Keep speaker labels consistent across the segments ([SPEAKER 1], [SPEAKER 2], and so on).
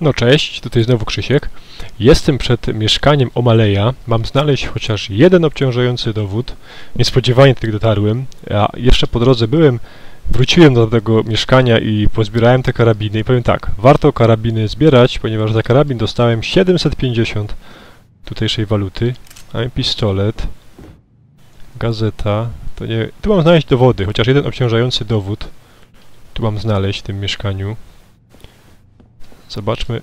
[SPEAKER 1] No cześć, tutaj znowu Krzysiek. Jestem przed mieszkaniem Omaleja. Mam znaleźć chociaż jeden obciążający dowód. Niespodziewanie tutaj dotarłem. Ja jeszcze po drodze byłem, wróciłem do tego mieszkania i pozbierałem te karabiny. I powiem tak, warto karabiny zbierać, ponieważ za karabin dostałem 750 tutejszej waluty. Mamy pistolet, gazeta. To nie... Tu mam znaleźć dowody, chociaż jeden obciążający dowód. Tu mam znaleźć w tym mieszkaniu. Zobaczmy.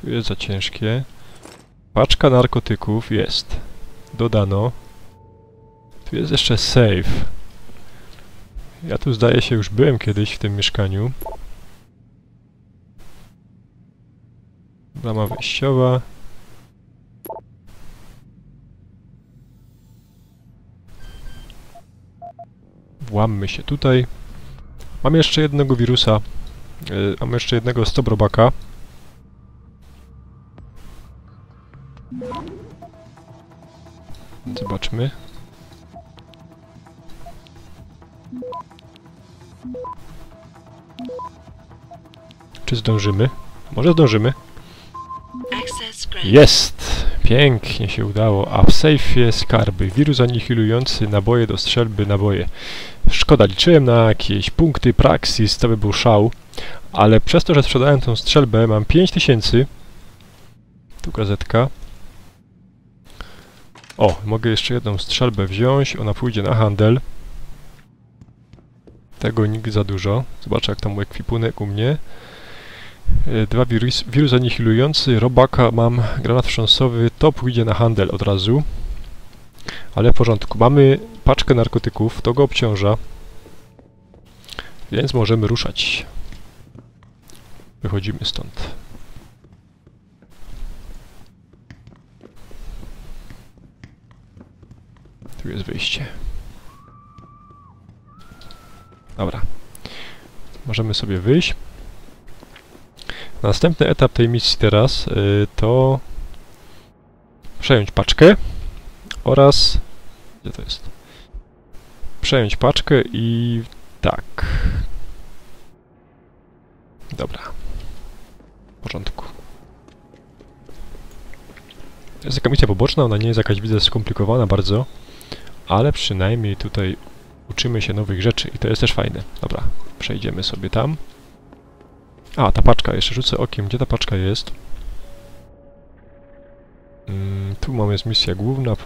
[SPEAKER 1] Tu jest za ciężkie. Paczka narkotyków jest. Dodano. Tu jest jeszcze save. Ja tu zdaje się już byłem kiedyś w tym mieszkaniu. Brama wejściowa. Włammy się tutaj. Mam jeszcze jednego wirusa. Yy, mam jeszcze jednego stobrobaka. Zobaczmy. Czy zdążymy? Może zdążymy. Jest! Pięknie się udało. A w sejfie skarby. Wirus anihilujący, naboje do strzelby, naboje. Szkoda, liczyłem na jakieś punkty, praksis, to by był szał. Ale przez to, że sprzedałem tą strzelbę, mam 5000. Tu gazetka. O, mogę jeszcze jedną strzelbę wziąć. Ona pójdzie na handel. Tego nigdy za dużo. Zobaczę, jak tam mój ekwipunek u mnie. E, Dwa wirus, wirus anihilujący, robaka mam, granat wstrząsowy, to pójdzie na handel od razu. Ale w porządku. Mamy paczkę narkotyków, to go obciąża. Więc możemy ruszać. Wychodzimy stąd. Tu jest wyjście. Dobra. Możemy sobie wyjść. Następny etap tej misji teraz y, to przejąć paczkę oraz gdzie to jest? Przejąć paczkę i tak. Dobra. W porządku. To jest jaka misja poboczna, ona nie jest jakaś widzę skomplikowana bardzo, ale przynajmniej tutaj uczymy się nowych rzeczy i to jest też fajne. Dobra, przejdziemy sobie tam. A, ta paczka, jeszcze rzucę okiem, gdzie ta paczka jest. Mm, tu mamy jest misja główna,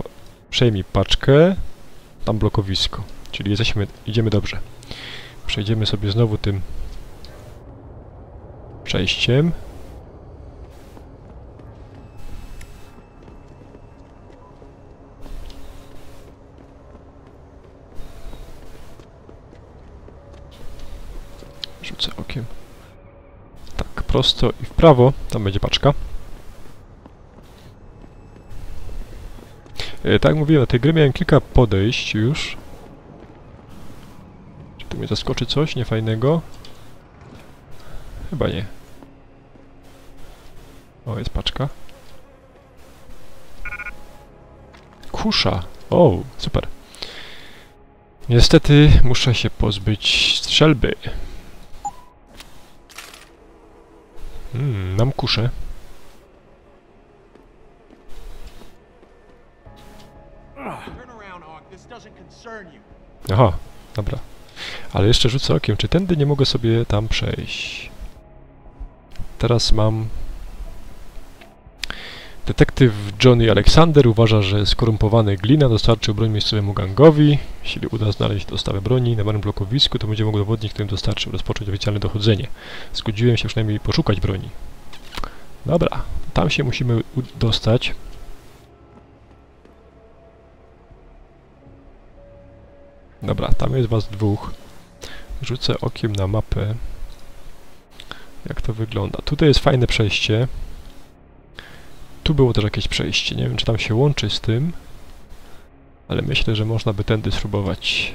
[SPEAKER 1] przejmij paczkę, tam blokowisko, czyli jesteśmy, idziemy dobrze. Przejdziemy sobie znowu tym przejściem. Prosto i w prawo, tam będzie paczka. E, tak jak mówiłem, na tej gry miałem kilka podejść już. Czy tu mnie zaskoczy coś niefajnego? Chyba nie. O, jest paczka. Kusza! O, super. Niestety muszę się pozbyć strzelby.
[SPEAKER 2] Concern you.
[SPEAKER 1] Aha, dobra. Ale jeszcze rzucę okiem, czy tędy nie mogę sobie tam przejść. Teraz mam... Detektyw Johnny Alexander uważa, że skorumpowany Glina dostarczył broń miejscowemu gangowi. Jeśli uda znaleźć dostawę broni na marnym blokowisku, to będzie mógł dowodnik, którym dostarczył, rozpocząć oficjalne dochodzenie. Zgodziłem się przynajmniej poszukać broni. Dobra, tam się musimy dostać. Dobra, tam jest was dwóch. Rzucę okiem na mapę. Jak to wygląda. Tutaj jest fajne przejście. Tu było też jakieś przejście. Nie wiem, czy tam się łączy z tym. Ale myślę, że można by tędy spróbować.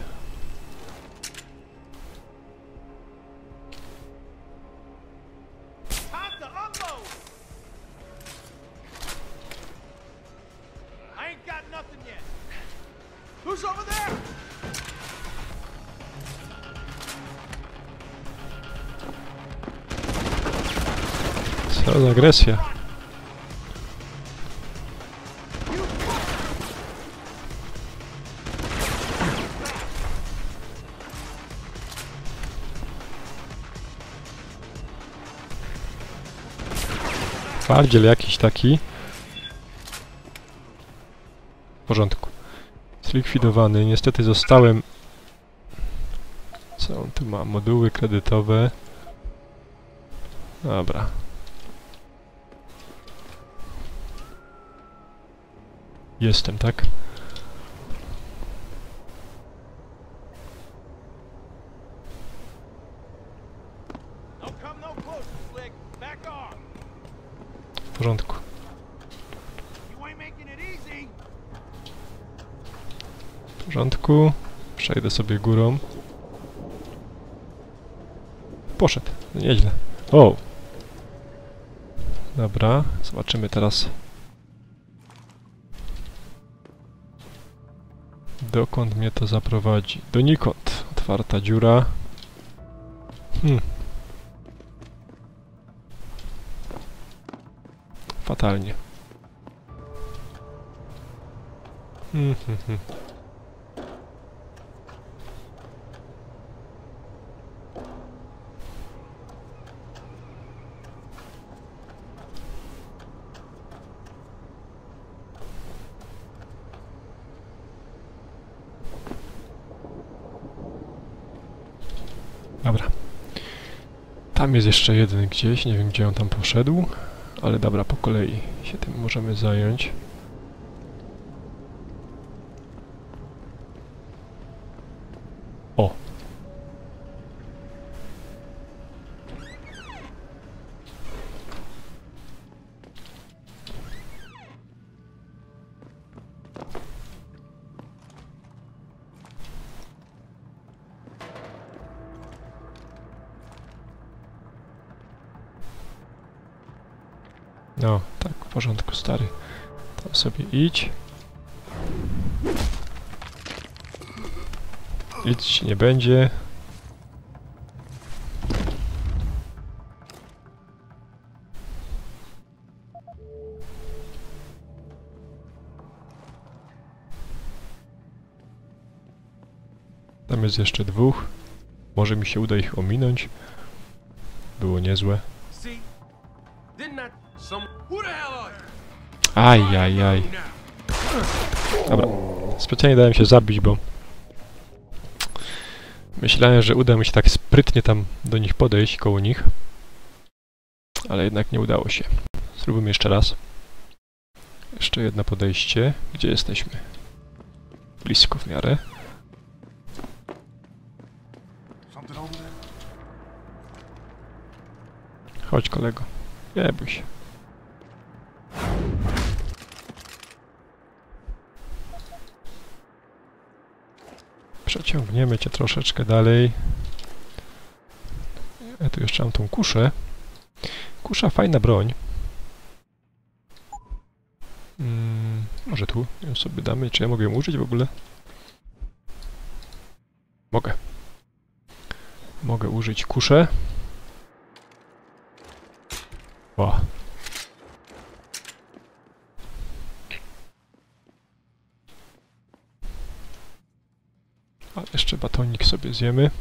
[SPEAKER 2] Who's over there?
[SPEAKER 1] To za agresja. Twardziel jakiś taki. W porządku. Zlikwidowany. Niestety zostałem... Co on tu ma? Moduły kredytowe. Dobra. Jestem, tak? W porządku.
[SPEAKER 2] You ain't making it easy.
[SPEAKER 1] W porządku. Przejdę sobie górą. Poszedł. Nieźle. O! Dobra, zobaczymy teraz. Dokąd mnie to zaprowadzi? Donikąd. Otwarta dziura. Hmm. Fatalnie. Hmm, hmm, hmm. Dobra. Tam jest jeszcze jeden gdzieś, nie wiem gdzie on tam poszedł, ale dobra, po kolei się tym możemy zająć. Idź. Idź nie będzie. Tam jest jeszcze dwóch. Może mi się uda ich ominąć. Było niezłe. Aj, aj, aj. Dobra. Specjalnie dałem się zabić, bo myślałem, że uda mi się tak sprytnie tam do nich podejść, koło nich. Ale jednak nie udało się. Spróbujmy jeszcze raz. Jeszcze jedno podejście. Gdzie jesteśmy? Blisko w miarę. Chodź kolego. Nie bój się. Przeciągniemy cię troszeczkę dalej. Ja tu jeszcze mam tą kuszę. Kusza fajna broń. Mm, może tu ją sobie damy. Czy ja mogę ją użyć w ogóle? Mogę. Mogę użyć kuszę. O. A jeszcze batonik sobie zjemy.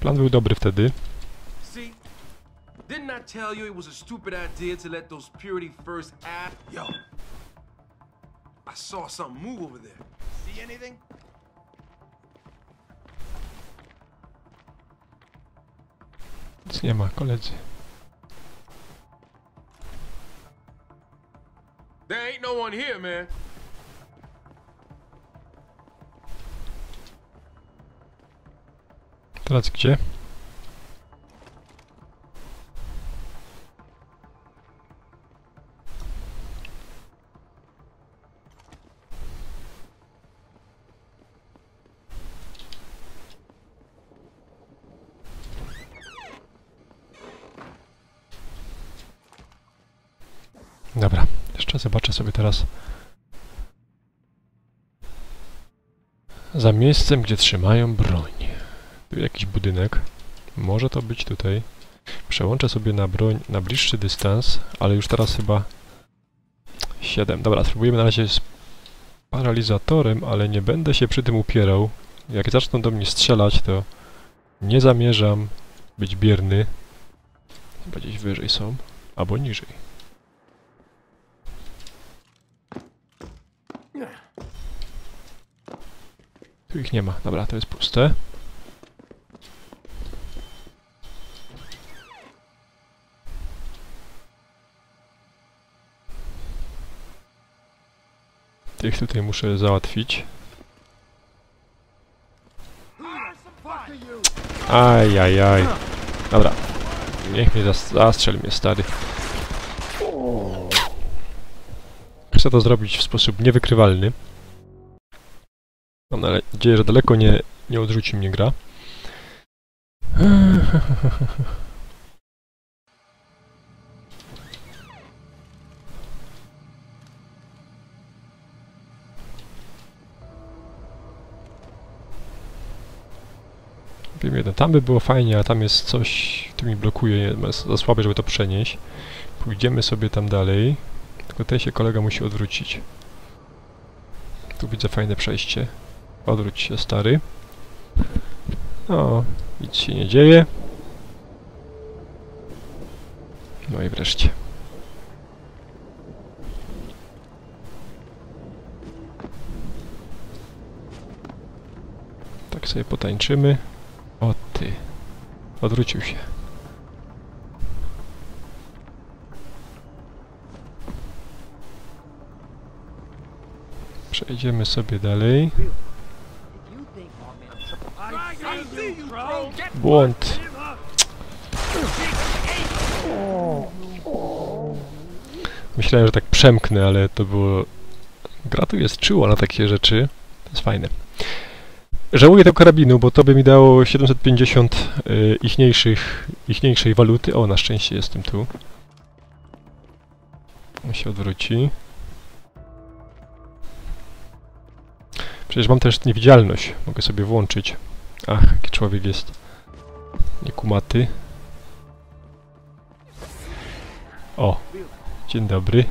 [SPEAKER 1] Plan był dobry wtedy.
[SPEAKER 3] Didn't I tell you it was a stupid idea to let those purity first act? Yo. I saw something move over there.
[SPEAKER 2] See anything?
[SPEAKER 1] Nic nie ma, koledzy.
[SPEAKER 3] There ain't no one here, man.
[SPEAKER 1] Teraz gdzie? Teraz za miejscem, gdzie trzymają broń. Tu jakiś budynek. Może to być tutaj. Przełączę sobie na broń na bliższy dystans, ale już teraz chyba 7. Dobra, spróbujemy na razie z paralizatorem, ale nie będę się przy tym upierał. Jak zaczną do mnie strzelać, to nie zamierzam być bierny. Chyba gdzieś wyżej są, albo niżej. Tu ich nie ma. Dobra, to jest puste. Tych tutaj muszę załatwić. Aj, aj, aj. Dobra. Niech mnie zas zastrzel mnie, stary. Chcę to zrobić w sposób niewykrywalny. Mam nadzieję, że daleko nie, nie odrzuci mnie gra. Wiem jeden, tam by było fajnie, a tam jest coś, to mi blokuje, jest za słabe, żeby to przenieść. Pójdziemy sobie tam dalej, tylko tutaj się kolega musi odwrócić. Tu widzę fajne przejście. Odwróć się, stary. O, nic się nie dzieje. No i wreszcie. Tak sobie potańczymy. O ty. Odwrócił się. Przejdziemy sobie dalej. Błąd. Myślałem, że tak przemknę, ale to było... Gra tu jest czuła na takie rzeczy. To jest fajne. Żałuję tego karabinu, bo to by mi dało 750 y, ichniejszych, ichniejszej waluty. O, na szczęście jestem tu. On się odwróci. Przecież mam też niewidzialność. Mogę sobie włączyć. Ach, jaki człowiek jest niekumaty. O, dzień dobry.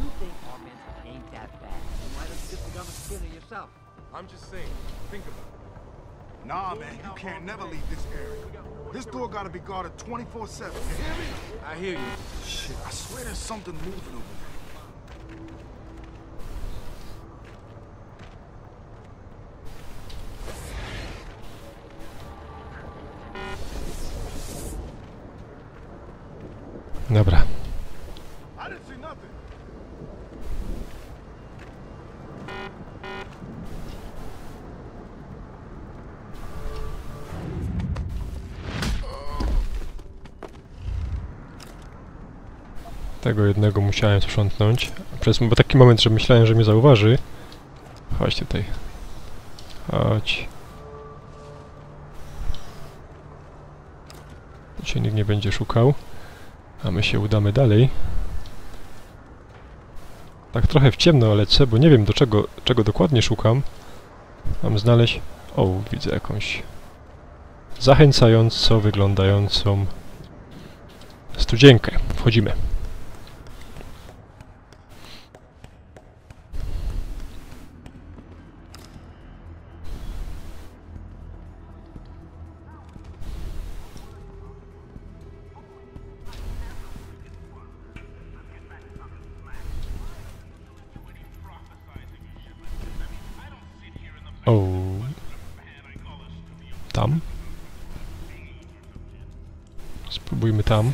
[SPEAKER 4] Nah, man, you can't never leave this area. This door gotta be guarded 24-7, you hear me?
[SPEAKER 3] I hear you.
[SPEAKER 4] Shit, I swear there's something moving over there.
[SPEAKER 1] Dobra. Tego jednego musiałem sprzątnąć. Przez taki moment, że myślałem, że mnie zauważy. Chodź tutaj. Chodź. Dzisiaj nikt nie będzie szukał. A my się udamy dalej. Tak trochę w ciemno lecę, bo nie wiem do czego, czego dokładnie szukam. Mam znaleźć... O, widzę jakąś zachęcająco wyglądającą studzienkę. Wchodzimy. Tam. Spróbujmy tam.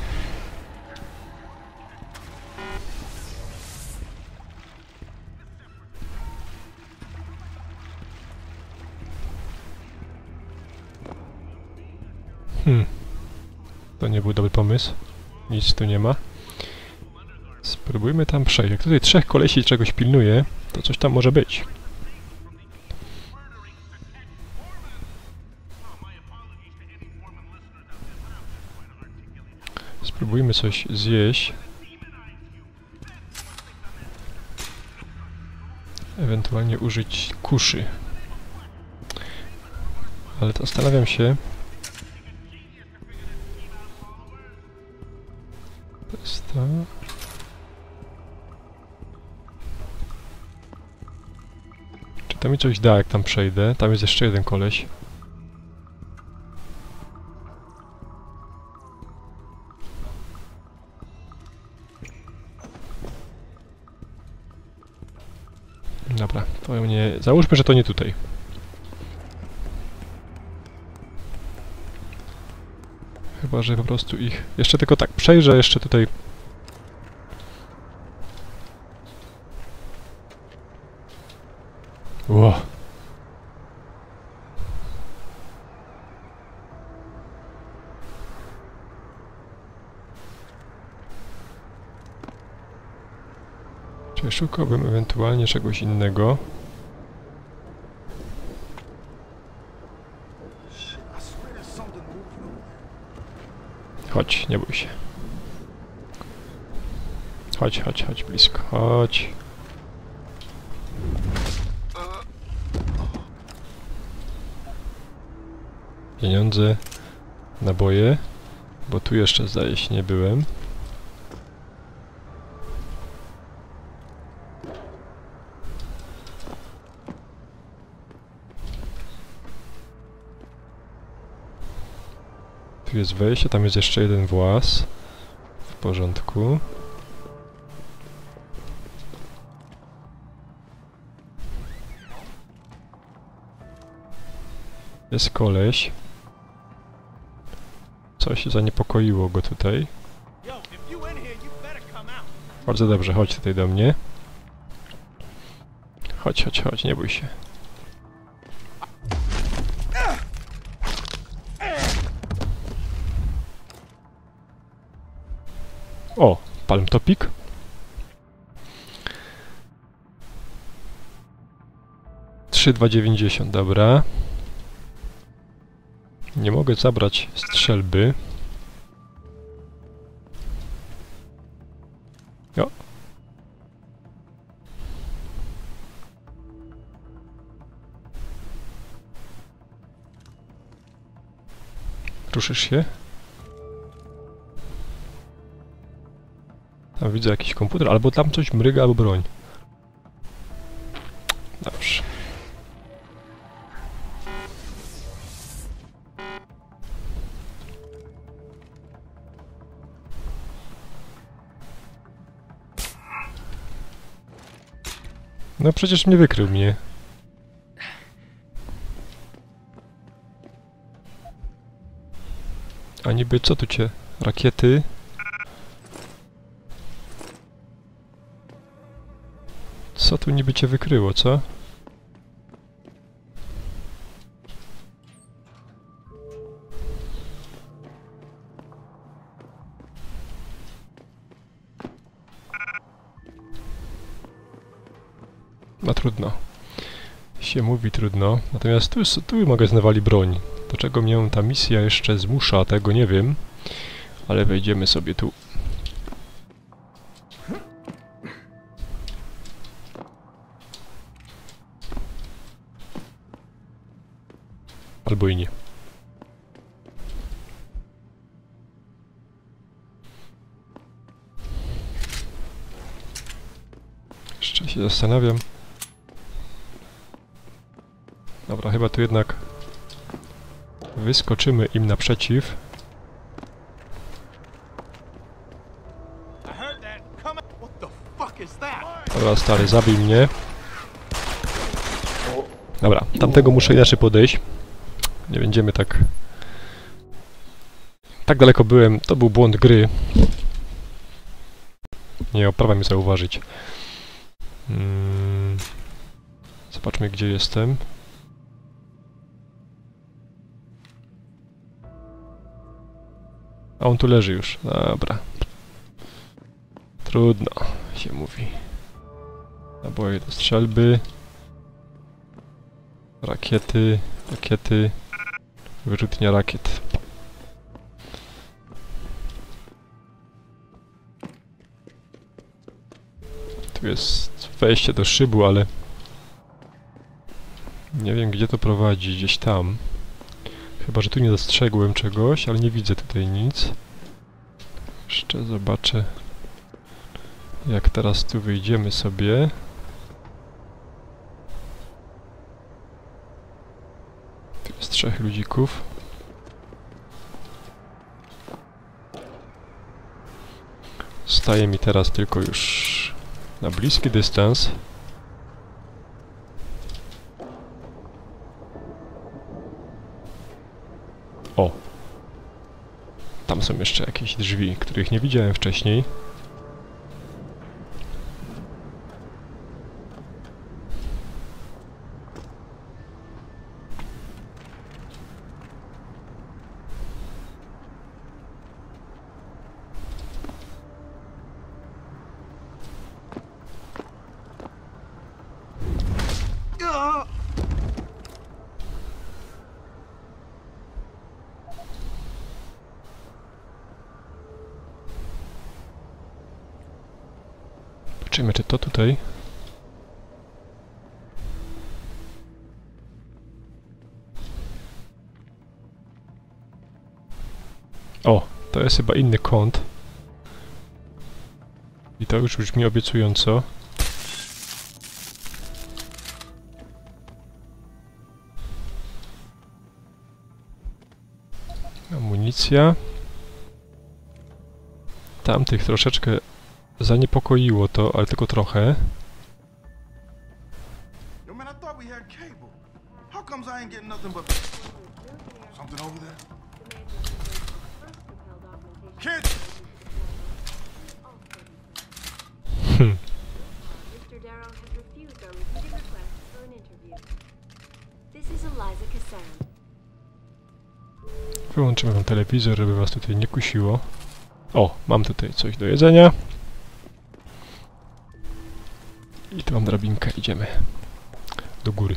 [SPEAKER 1] Hmm. To nie był dobry pomysł. Nic tu nie ma. Spróbujmy tam przejść. Jak tutaj trzech kolesi czegoś pilnuje, to coś tam może być. musimy coś zjeść. Ewentualnie użyć kuszy. Ale zastanawiam się... To. Czy to mi coś da, jak tam przejdę? Tam jest jeszcze jeden koleś. Załóżmy, że to nie tutaj. Chyba, że po prostu ich... Jeszcze tylko tak przejrzę, jeszcze tutaj... Ło. Czy szukałbym ewentualnie czegoś innego?
[SPEAKER 4] I swear there's something moving over there.
[SPEAKER 1] Chodź, nie bój się. Chodź, chodź, chodź blisko, chodź. Pieniądze, naboje, bo tu jeszcze zdaje się nie byłem. Tu jest wejście, tam jest jeszcze jeden włas. W porządku. Jest koleś. Coś zaniepokoiło go tutaj. Bardzo dobrze, chodź tutaj do mnie. Chodź, chodź, chodź, nie bój się. O, Palm Topic. Trzy dwa dziewięćdziesiąt, dobra. Nie mogę zabrać strzelby. Jo. Ruszysz się? Widzę jakiś komputer, albo tam coś mryga, albo broń. Dobrze. No przecież nie wykrył mnie. A niby co tu cię? Rakiety? Co tu niby cię wykryło, co? No trudno. Się mówi trudno. Natomiast tu, tu magazynowali broń. Do czego mnie ta misja jeszcze zmusza, tego nie wiem. Ale wejdziemy sobie tu. Albo i nie. Jeszcze się zastanawiam. Dobra, chyba tu jednak wyskoczymy im naprzeciw. Dobra, stary, zabij mnie. Dobra, tamtego muszę inaczej podejść. Nie będziemy tak... Tak daleko byłem, to był błąd gry. Nie miał prawa mi zauważyć. Mm. Zobaczmy, gdzie jestem. A on tu leży już. Dobra. Trudno, się mówi. Naboje do strzelby. Rakiety, rakiety. Wyrzutnia rakiet. Tu jest wejście do szybu, ale... Nie wiem gdzie to prowadzi, gdzieś tam. Chyba, że tu nie dostrzegłem czegoś, ale nie widzę tutaj nic. Jeszcze zobaczę jak teraz tu wyjdziemy sobie. Z trzech ludzików. Staje mi teraz tylko już na bliski dystans. O! Tam są jeszcze jakieś drzwi, których nie widziałem wcześniej. Zobaczymy, czy to tutaj. O, to jest chyba inny kąt. I to już brzmi obiecująco. Amunicja. Tamtych troszeczkę zaniepokoiło to, ale tylko trochę.
[SPEAKER 5] Eliza Cassan.
[SPEAKER 1] Wyłączymy wam telewizor, żeby was tutaj nie kusiło. O, mam tutaj coś do jedzenia. I tu mam drabinkę, idziemy do góry.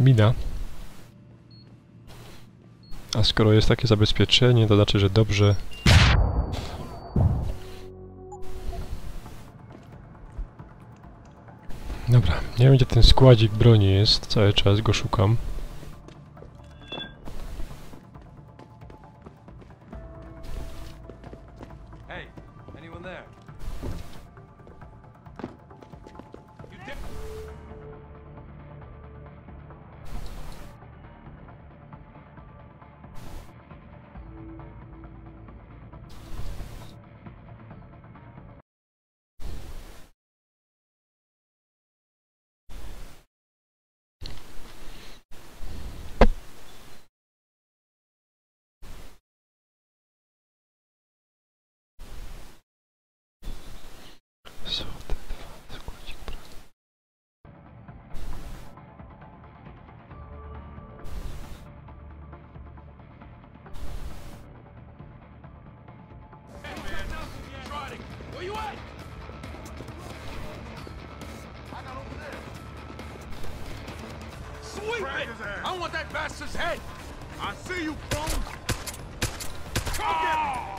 [SPEAKER 1] Mina. A skoro jest takie zabezpieczenie, to znaczy, że dobrze nie wiem gdzie ten składzik broni jest, cały czas go szukam.
[SPEAKER 3] Sweep it! I want that bastard's head!
[SPEAKER 4] I see you, Bones.
[SPEAKER 3] Go get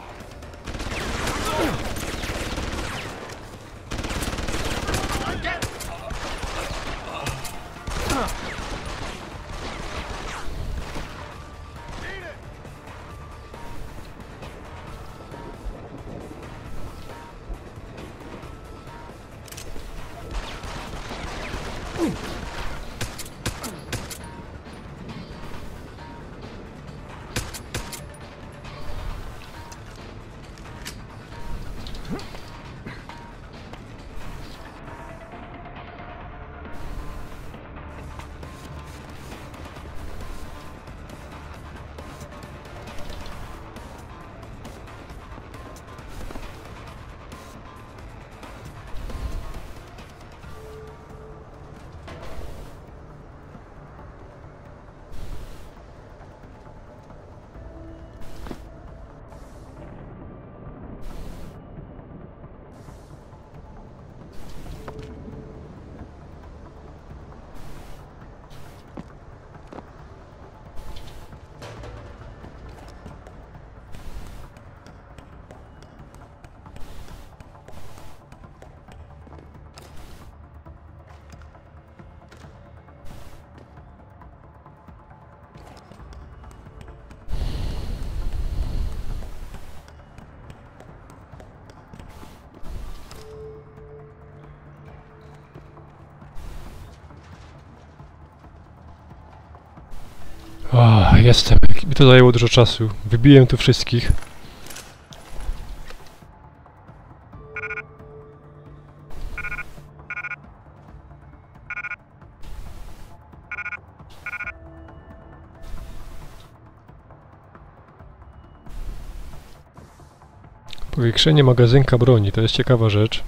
[SPEAKER 1] jestem. Mi to zajęło dużo czasu. Wybiłem tu wszystkich. Powiększenie magazynka broni, to jest ciekawa rzecz.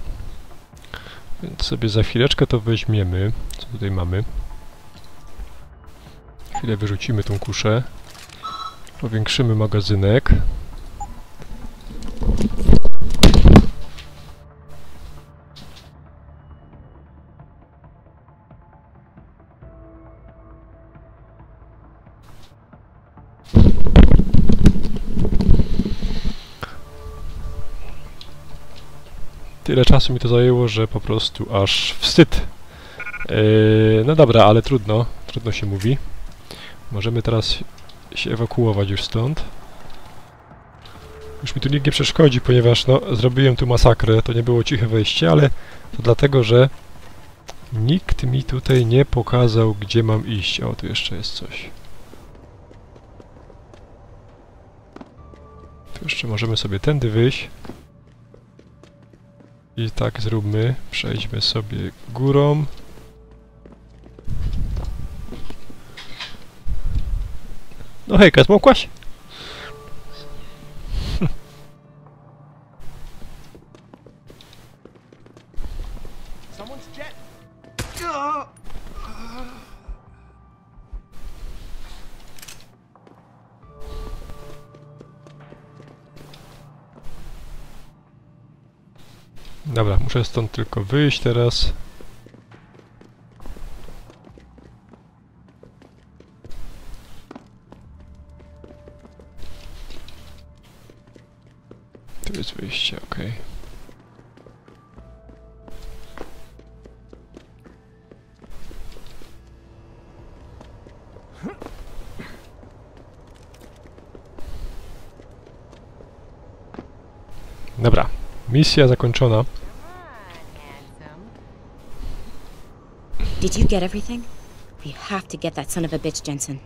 [SPEAKER 1] Więc sobie za chwileczkę to weźmiemy. Co tutaj mamy? Chwilę wyrzucimy tą kuszę. Powiększymy magazynek. Tyle czasu mi to zajęło, że po prostu aż wstyd. Yy, no dobra, ale trudno. Trudno się mówi. Możemy teraz się ewakuować już stąd. Już mi tu nikt nie przeszkodzi, ponieważ no, zrobiłem tu masakrę. To nie było ciche wejście, ale to dlatego, że nikt mi tutaj nie pokazał, gdzie mam iść. O, tu jeszcze jest coś. Tu jeszcze możemy sobie tędy wyjść. I tak zróbmy. Przejdźmy sobie górą. No hejka,
[SPEAKER 2] jet.
[SPEAKER 1] Dobra, muszę stąd tylko wyjść teraz. Tu jest wyjście, ok. Dobra, misja zakończona.
[SPEAKER 6] Did you get everything? We have to get that son of a bitch, Jensen.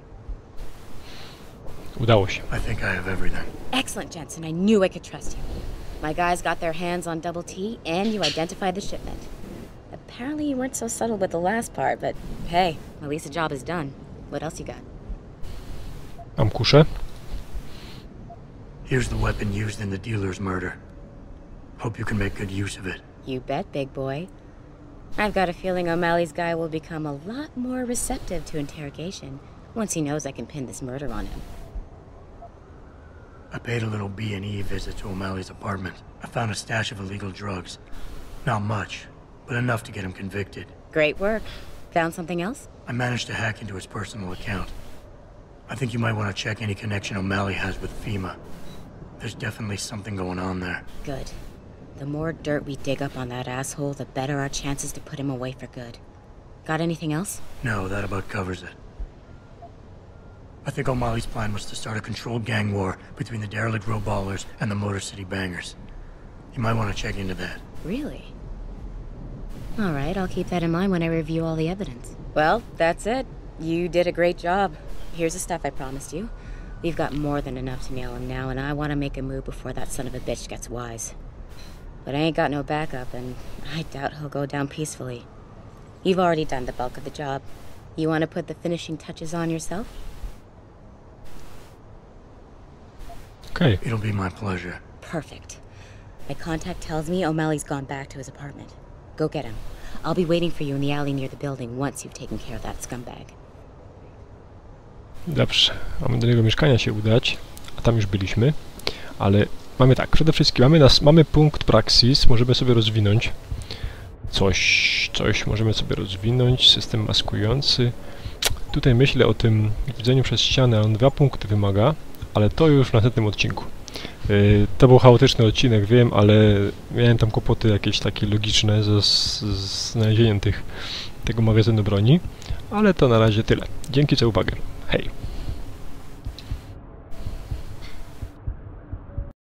[SPEAKER 1] Udało się.
[SPEAKER 4] I think I have everything.
[SPEAKER 6] Excellent, Jensen. I knew I could trust you. My guys got their hands on Double T, and you identified the shipment. Apparently, you weren't so subtle with the last part, but hey, at least the job is done. What else you got?
[SPEAKER 1] Mam kuszę.
[SPEAKER 7] Here's the weapon used in the dealer's murder. Hope you can make good use of it.
[SPEAKER 6] You bet, big boy. I've got a feeling O'Malley's guy will become a lot more receptive to interrogation once he knows I can pin this murder on him.
[SPEAKER 7] I paid a little B&E visit to O'Malley's apartment. I found a stash of illegal drugs. Not much, but enough to get him convicted.
[SPEAKER 6] Great work. Found something else?
[SPEAKER 7] I managed to hack into his personal account. I think you might want to check any connection O'Malley has with FEMA. There's definitely something going on there.
[SPEAKER 6] Good. The more dirt we dig up on that asshole, the better our chances to put him away for good. Got anything else?
[SPEAKER 7] No, that about covers it. I think O'Malley's plan was to start a controlled gang war between the derelict row ballers and the Motor City bangers. You might want to check into that.
[SPEAKER 6] Really? All right, I'll keep that in mind when I review all the evidence. Well, that's it. You did a great job. Here's the stuff I promised you. We've got more than enough to nail him now, and I want to make a move before that son of a bitch gets wise. But I ain't got no backup, and I doubt he'll go down peacefully. You've already done the bulk of the job. You want to put the finishing touches on yourself?
[SPEAKER 1] Okej.
[SPEAKER 7] It'll be my pleasure.
[SPEAKER 6] Perfect. My contact tells me O'Malley's gone back to his apartment. Go get him. I'll be waiting for you in the alley near the building once you've taken care of that scumbag.
[SPEAKER 1] Dobrze, mamy do niego mieszkania się udać, a tam już byliśmy, ale mamy tak, przede wszystkim mamy, nas, mamy punkt Praxis, możemy sobie rozwinąć coś, coś możemy sobie rozwinąć, system maskujący. Tutaj myślę o tym widzeniu przez ścianę, on dwa punkty wymaga, ale to już w następnym odcinku. Yy, to był chaotyczny odcinek, wiem, ale miałem tam kłopoty jakieś takie logiczne ze znalezieniem tych, tego magazynu broni, ale to na razie tyle. Dzięki za uwagę. Hej!